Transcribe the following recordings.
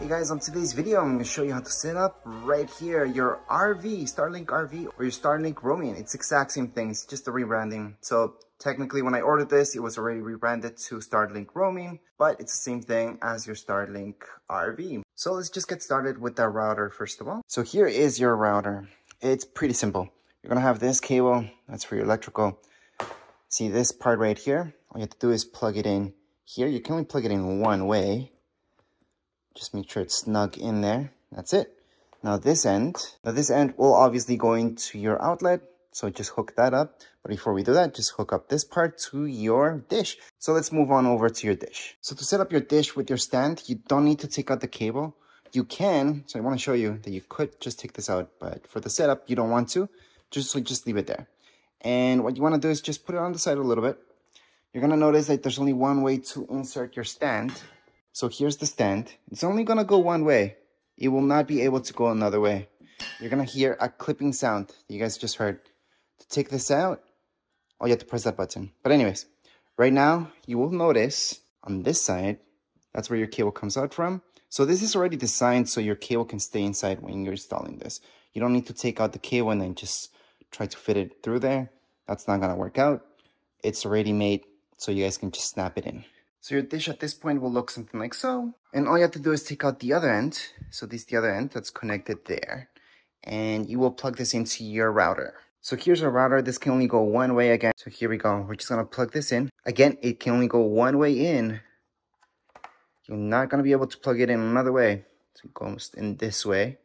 Hey guys, on today's video, I'm going to show you how to set up right here your RV, Starlink RV or your Starlink roaming. It's exact same thing, it's just a rebranding. So technically when I ordered this, it was already rebranded to Starlink roaming, but it's the same thing as your Starlink RV. So let's just get started with the router first of all. So here is your router. It's pretty simple. You're going to have this cable, that's for your electrical. See this part right here? All you have to do is plug it in here. You can only plug it in one way just make sure it's snug in there. That's it. Now this end, now this end will obviously go into your outlet. So just hook that up. But before we do that, just hook up this part to your dish. So let's move on over to your dish. So to set up your dish with your stand, you don't need to take out the cable. You can, so I want to show you that you could just take this out, but for the setup, you don't want to. Just, so just leave it there. And what you want to do is just put it on the side a little bit. You're going to notice that there's only one way to insert your stand. So here's the stand. It's only to go one way. It will not be able to go another way. You're to hear a clipping sound you guys just heard. To take this out, oh, you have to press that button. But anyways, right now, you will notice on this side, that's where your cable comes out from. So this is already designed so your cable can stay inside when you're installing this. You don't need to take out the cable and then just try to fit it through there. That's not to work out. It's already made so you guys can just snap it in. So your dish at this point will look something like so. And all you have to do is take out the other end. So this is the other end that's connected there. And you will plug this into your router. So here's our router. This can only go one way again. So here we go. We're just going to plug this in. Again, it can only go one way in. You're not going to be able to plug it in another way. So it goes in this way.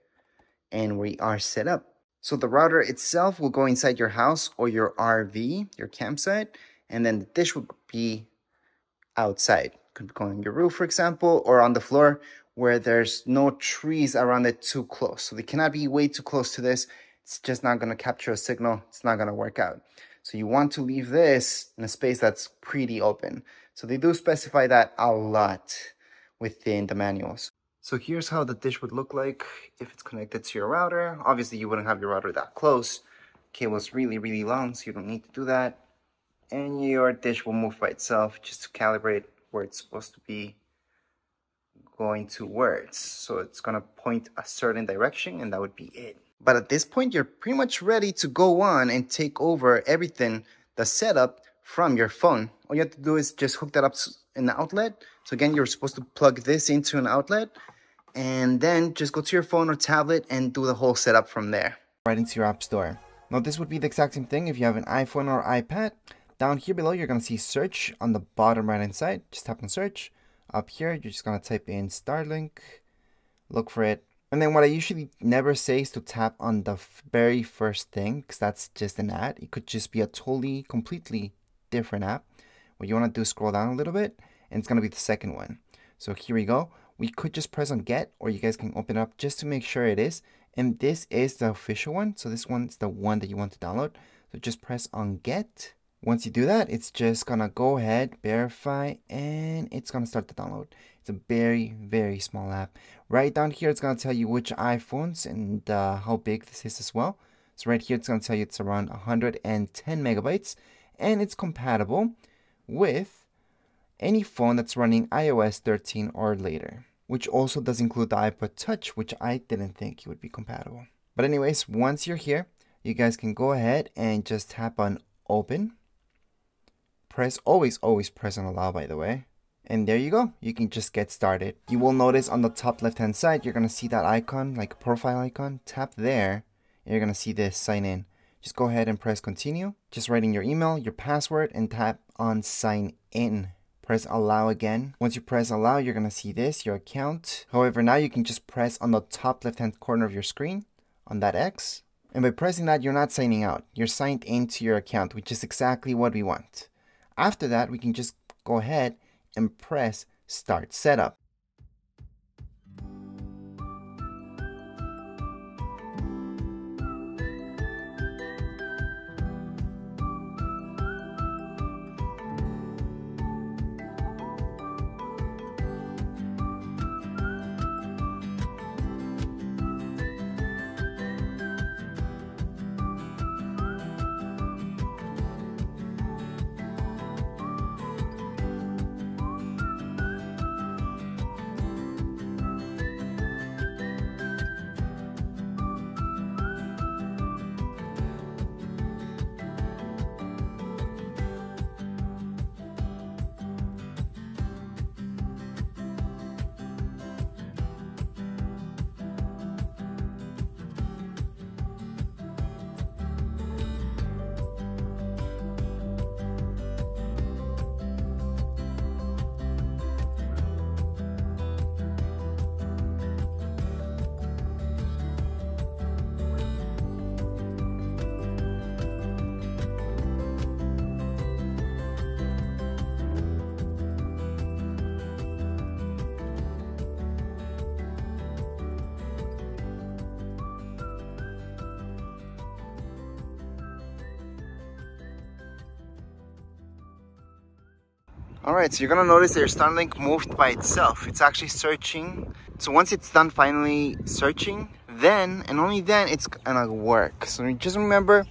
And we are set up. So the router itself will go inside your house or your RV, your campsite. And then the dish will be outside. Could be on your roof, for example, or on the floor where there's no trees around it too close. So they cannot be way too close to this. It's just not going to capture a signal. It's not going to work out. So you want to leave this in a space that's pretty open. So they do specify that a lot within the manuals. So here's how the dish would look like if it's connected to your router. Obviously, you wouldn't have your router that close. Cable's really, really long, so you don't need to do that and your dish will move by itself just to calibrate where it's supposed to be going towards. So it's to point a certain direction and that would be it. But at this point, you're pretty much ready to go on and take over everything, the setup from your phone. All you have to do is just hook that up in the outlet. So again, you're supposed to plug this into an outlet and then just go to your phone or tablet and do the whole setup from there. Right into your app store. Now this would be the exact same thing if you have an iPhone or iPad. Down here below, you're going to see search on the bottom right hand side. Just tap on search. Up here, you're just going to type in Starlink, look for it. And then what I usually never say is to tap on the very first thing, because that's just an ad. It could just be a totally, completely different app. What you want to do is scroll down a little bit, and it's going to be the second one. So here we go. We could just press on get, or you guys can open up just to make sure it is. And this is the official one. So this one's the one that you want to download. So just press on get once you do that, it's just gonna go ahead, verify, and it's gonna start the download. It's a very, very small app. Right down here, it's gonna tell you which iPhones and uh, how big this is as well. So right here, it's gonna tell you it's around 110 megabytes, and it's compatible with any phone that's running iOS 13 or later, which also does include the iPod Touch, which I didn't think it would be compatible. But anyways, once you're here, you guys can go ahead and just tap on open press, always, always press on allow by the way. And there you go, you can just get started. You will notice on the top left hand side, you're gonna see that icon, like profile icon, tap there, you're gonna see this sign in. Just go ahead and press continue. Just write in your email, your password, and tap on sign in. Press allow again. Once you press allow, you're gonna see this, your account. However, now you can just press on the top left hand corner of your screen, on that X. And by pressing that, you're not signing out. You're signed into your account, which is exactly what we want. After that, we can just go ahead and press Start Setup. All right, so you're gonna notice that your Starlink moved by itself. It's actually searching. So once it's done finally searching, then and only then it's gonna work. So just remember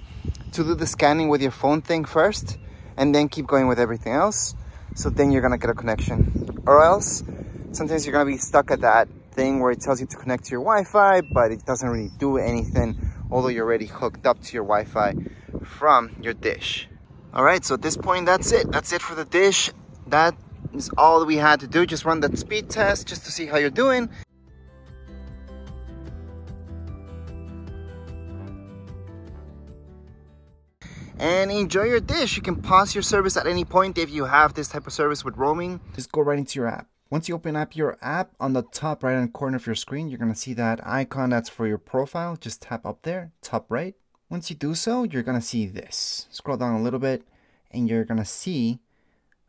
to do the scanning with your phone thing first and then keep going with everything else. So then you're gonna get a connection. Or else, sometimes you're gonna be stuck at that thing where it tells you to connect to your Wi-Fi, but it doesn't really do anything, although you're already hooked up to your Wi-Fi from your dish. All right, so at this point, that's it. That's it for the dish that is all we had to do. Just run that speed test just to see how you're doing. and enjoy your dish. You can pause your service at any point if you have this type of service with roaming. Just go right into your app. Once you open up your app, on the top right hand corner of your screen, you're going to see that icon that's for your profile. Just tap up there, top right. Once you do so, you're going to see this. Scroll down a little bit and you're going to see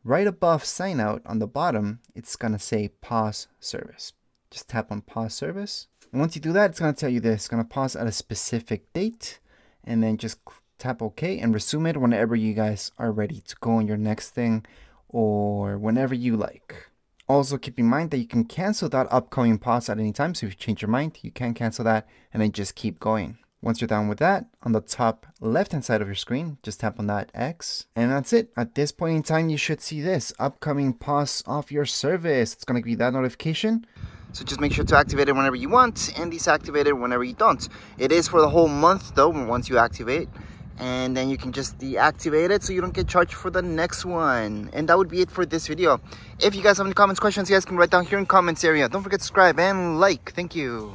Right above sign out on the bottom, it's to say pause service. Just tap on pause service. And once you do that, it's to tell you this. It's to pause at a specific date and then just tap OK and resume it whenever you guys are ready to go on your next thing or whenever you like. Also keep in mind that you can cancel that upcoming pause at any time. So if you change your mind, you can cancel that and then just keep going. Once you're done with that, on the top left hand side of your screen, just tap on that X. And that's it. At this point in time, you should see this upcoming pause of your service. It's going to be that notification. So just make sure to activate it whenever you want and deactivate it whenever you don't. It is for the whole month though, once you activate. And then you can just deactivate it so you don't get charged for the next one. And that would be it for this video. If you guys have any comments, questions, you guys can write down here in comments area. Don't forget to subscribe and like. Thank you.